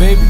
baby.